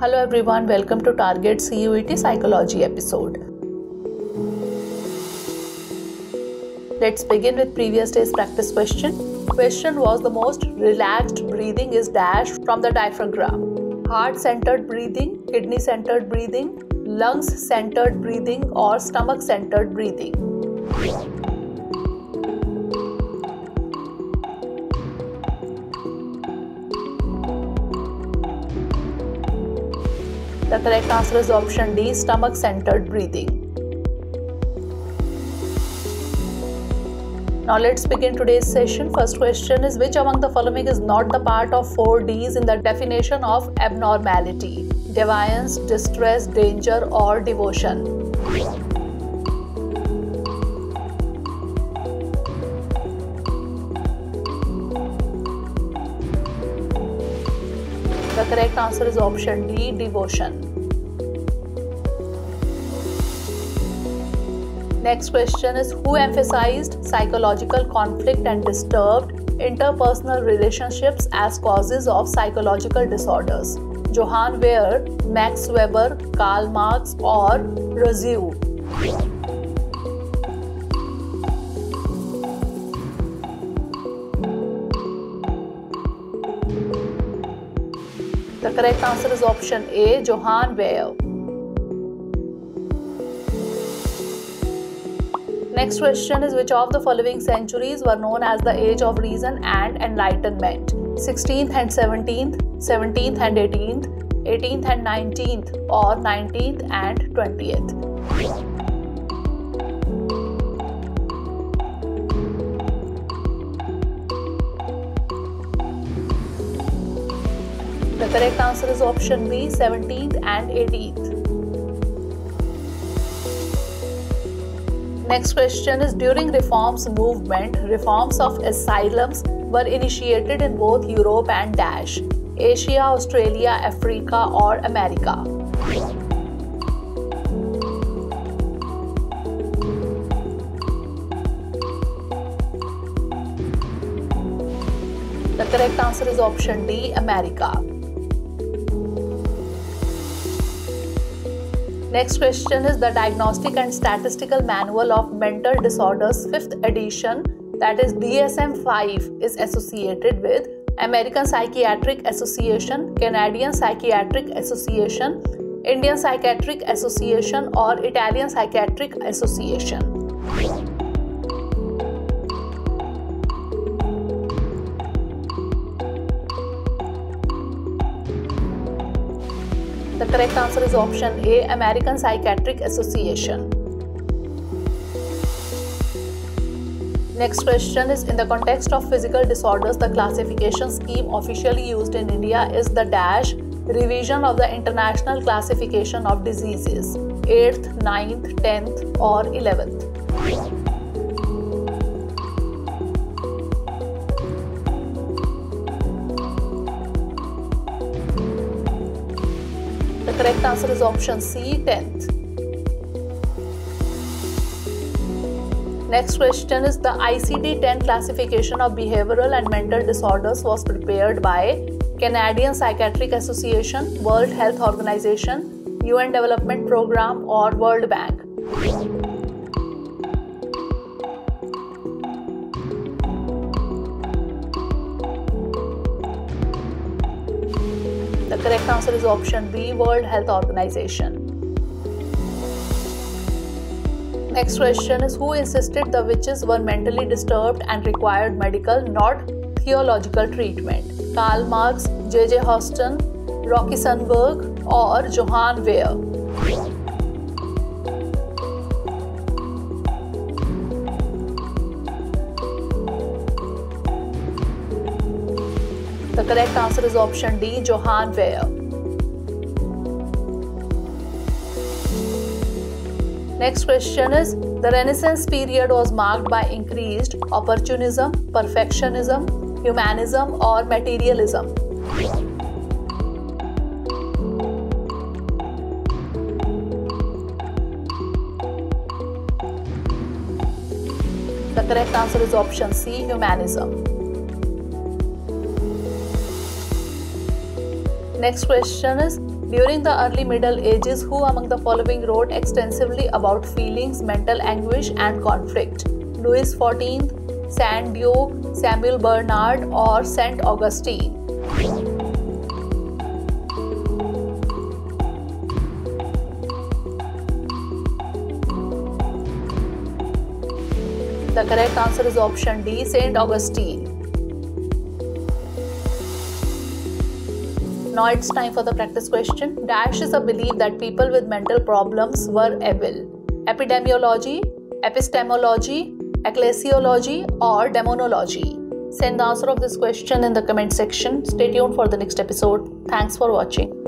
Hello everyone, welcome to Target CUET Psychology episode. Let's begin with previous day's practice question. Question was the most relaxed breathing is dash from the diaphragm. Heart centered breathing, kidney centered breathing, lungs centered breathing, or stomach centered breathing. The correct answer is option D stomach centered breathing. Now let's begin today's session. First question is which among the following is not the part of 4 Ds in the definition of abnormality? Deviance, distress, danger, or devotion? Correct answer is option D devotion. Next question is Who emphasized psychological conflict and disturbed interpersonal relationships as causes of psychological disorders? Johann Weyer, Max Weber, Karl Marx, or Rousseau? The correct answer is option A, Johann Weyer. Next question is which of the following centuries were known as the age of reason and enlightenment? 16th and 17th, 17th and 18th, 18th and 19th, or 19th and 20th? The correct answer is option B 17th and 18th. Next question is during reforms movement, reforms of asylums were initiated in both Europe and Dash, Asia, Australia, Africa, or America. The correct answer is option D, America. Next question is the Diagnostic and Statistical Manual of Mental Disorders 5th edition that is DSM 5 is associated with American Psychiatric Association, Canadian Psychiatric Association, Indian Psychiatric Association or Italian Psychiatric Association. The correct answer is option A American Psychiatric Association. Next question is In the context of physical disorders, the classification scheme officially used in India is the dash revision of the International Classification of Diseases 8th, 9th, 10th, or 11th. Correct answer is option C 10th. Next question is the ICD 10 classification of behavioral and mental disorders was prepared by Canadian Psychiatric Association, World Health Organization, UN Development Program, or World Bank. Correct answer is option B World Health Organization. Next question is Who insisted the witches were mentally disturbed and required medical, not theological treatment? Karl Marx, J.J. Houston, Rocky Sunberg, or Johann Weyer? The correct answer is option D Johann Weyer. Next question is The Renaissance period was marked by increased opportunism, perfectionism, humanism, or materialism. The correct answer is option C humanism. Next question is During the early Middle Ages, who among the following wrote extensively about feelings, mental anguish, and conflict? Louis XIV, Saint Samuel Bernard, or Saint Augustine? The correct answer is option D, Saint Augustine. Now it's time for the practice question. Dash is a belief that people with mental problems were evil. Epidemiology, epistemology, ecclesiology, or demonology? Send the answer of this question in the comment section. Stay tuned for the next episode. Thanks for watching.